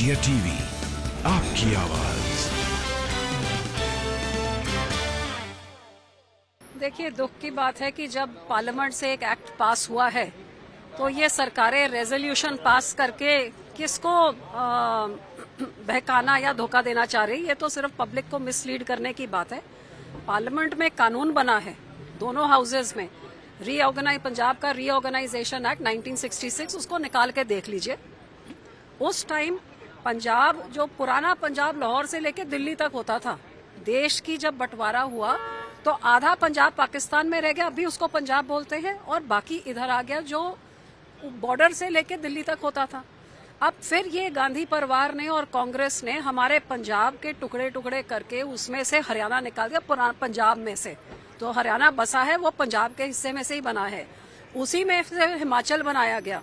India TV आपकी आवाज़। देखिए, दुख की बात है कि जब पार्लियामेंट से एक एक्ट पास हुआ है तो ये सरकारें रेजोल्यूशन पास करके किसको बहकाना या धोखा देना चाह रही, ये तो सिर्फ़ पब्लिक को मिसलीड करने की बात है। पार्लियामेंट में कानून बना है, दोनों हाउसेज में। रीऑर्गेनाइज पंजाब का रीऑर्गेनाइजेशन एक्ट 1966 उसको निकाल के देख लीजिए। उस टाइम पंजाब, जो पुराना पंजाब लाहौर से लेके दिल्ली तक होता था, देश की जब बंटवारा हुआ तो आधा पंजाब पाकिस्तान में रह गया, अभी उसको पंजाब बोलते हैं, और बाकी इधर आ गया, जो बॉर्डर से लेके दिल्ली तक होता था। अब फिर ये गांधी परिवार ने और कांग्रेस ने हमारे पंजाब के टुकड़े टुकड़े करके उसमें से हरियाणा निकाल दिया पंजाब में से। तो हरियाणा बसा है, वो पंजाब के हिस्से में से ही बना है। उसी में से हिमाचल बनाया गया।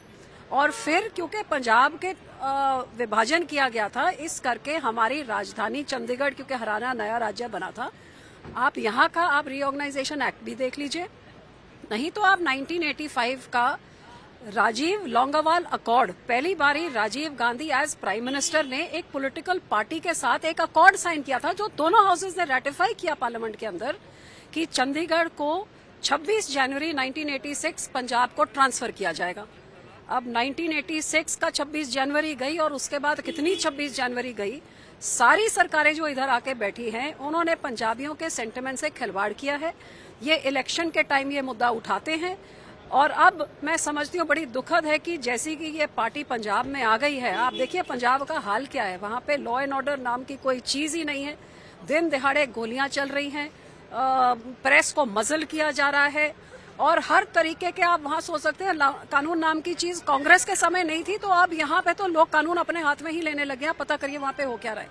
और फिर क्योंकि पंजाब के विभाजन किया गया था, इस करके हमारी राजधानी चंडीगढ़, क्योंकि हरियाणा नया राज्य बना था। आप यहाँ का, आप रीऑर्गेनाइजेशन एक्ट भी देख लीजिए। नहीं तो आप 1985 का राजीव लोंगावाल अकॉर्ड पहली बार ही Rajiv Gandhi as prime minister ने एक पॉलिटिकल पार्टी के साथ एक अकॉर्ड साइन किया था, जो दोनों हाउसेज ने रेटिफाई किया पार्लियामेंट के अंदर, कि चंडीगढ़ को 26 जनवरी 1986 पंजाब को ट्रांसफ़र किया जाएगा। अब 1986 का 26 जनवरी गई और उसके बाद कितनी 26 जनवरी गई? सारी सरकारें जो इधर आके बैठी हैं, उन्होंने पंजाबियों के सेंटिमेंट से खिलवाड़ किया है। ये इलेक्शन के टाइम ये मुद्दा उठाते हैं। और अब मैं समझती हूँ, बड़ी दुखद है कि जैसी कि ये पार्टी पंजाब में आ गई है, आप देखिए पंजाब का हाल क्या है। वहाँ पे लॉ एंड ऑर्डर नाम की कोई चीज़ ही नहीं है। दिन दिहाड़े गोलियाँ चल रही हैं प्रेस को मजल किया जा रहा है। और हर तरीके के आप वहाँ सोच सकते हैं। कानून नाम की चीज़ कांग्रेस के समय नहीं थी तो अब यहाँ पे तो लोग कानून अपने हाथ में ही लेने लगे हैं। पता करिए वहाँ पे हो क्या रहा है।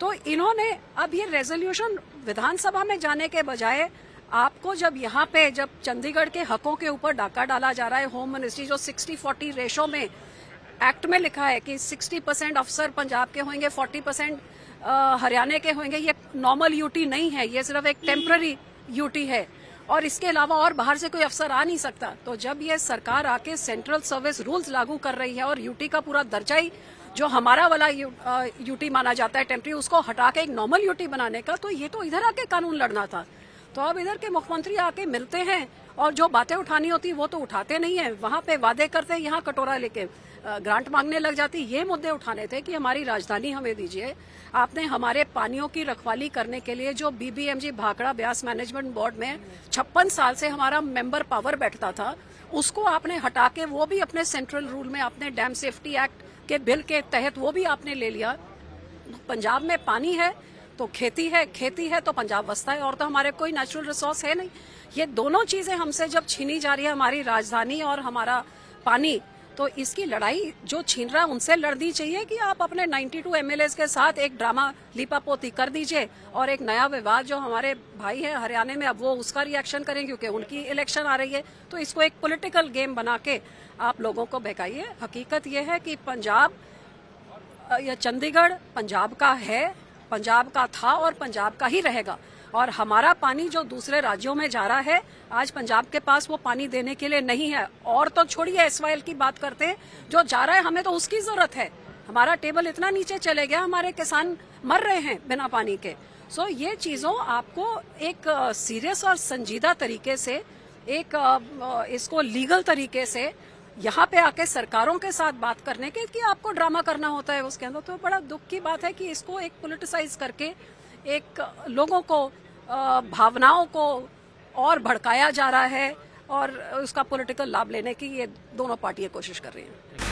तो इन्होंने अब ये रेजोल्यूशन विधानसभा में जाने के बजाय आपको जब यहाँ पे जब चंडीगढ़ के हकों के ऊपर डाका डाला जा रहा है होम मिनिस्ट्री जो 60 40 रेशो में एक्ट में लिखा है कि 60 परसेंट अफसर पंजाब के होंगे 40 परसेंट हरियाणा के होंगे, ये नॉर्मल यूटी नहीं है, ये सिर्फ़ एक टेम्पररी यूटी है। और इसके अलावा और बाहर से कोई अफसर आ नहीं सकता। तो जब ये सरकार आके सेंट्रल सर्विस रूल्स लागू कर रही है और यूटी का पूरा दर्जा ही जो हमारा वाला यू, आ, यूटी माना जाता है टेम्पररी उसको हटा के एक नॉर्मल यूटी बनाने का तो ये तो इधर आके कानून लड़ना था। तो अब इधर के मुख्यमंत्री आके मिलते हैं और जो बातें उठानी होती वो तो उठाते नहीं है। वहाँ पे वादे करते हैं यहाँ कटोरा लेके। ग्रांट मांगने लग जाती, ये मुद्दे उठाने थे कि हमारी राजधानी हमें दीजिए। आपने हमारे पानियों की रखवाली करने के लिए जो BBMG Bhakra Beas management board में छप्पन साल से हमारा मेंबर पावर बैठता था, उसको आपने हटा के वो भी अपने सेंट्रल रूल में अपने डैम सेफ्टी एक्ट के बिल के तहत वो भी आपने ले लिया। पंजाब में पानी है तो खेती है खेती है तो पंजाब बसता है, और तो हमारे कोई नेचुरल रिसोर्स है नहीं। ये दोनों चीज़ें हमसे जब छीनी जा रही है, हमारी राजधानी और हमारा पानी तो इसकी लड़ाई जो छीन रहा उनसे लड़नी चाहिए कि आप अपने 92 एमएलए के साथ एक ड्रामा लीपापोती कर दीजिए और एक नया विवाद जो हमारे भाई है हरियाणा में, अब वो उसका रिएक्शन करें क्योंकि उनकी इलेक्शन आ रही है। तो इसको एक पॉलिटिकल गेम बना के आप लोगों को बहकाइए। हकीकत यह है कि पंजाब या चंडीगढ़ पंजाब का है, पंजाब का था और पंजाब का ही रहेगा। और हमारा पानी जो दूसरे राज्यों में जा रहा है आज पंजाब के पास वो पानी देने के लिए नहीं है। और तो छोड़िए एस की बात करते हैं। जो जा रहा है हमें तो उसकी ज़रूरत है। हमारा टेबल इतना नीचे चले गया हमारे किसान मर रहे हैं बिना पानी के। सो so, ये चीज़ों आपको एक सीरियस और संजीदा तरीके से एक इसको लीगल तरीके से यहाँ पे आके सरकारों के साथ बात करने के कि आपको ड्रामा करना होता है उसके अंदर। तो बड़ा दुख की बात है कि इसको एक पोलिटिसाइज करके एक लोगों को भावनाओं को और भड़काया जा रहा है और उसका पॉलिटिकल लाभ लेने की ये दोनों पार्टियाँ कोशिश कर रही हैं।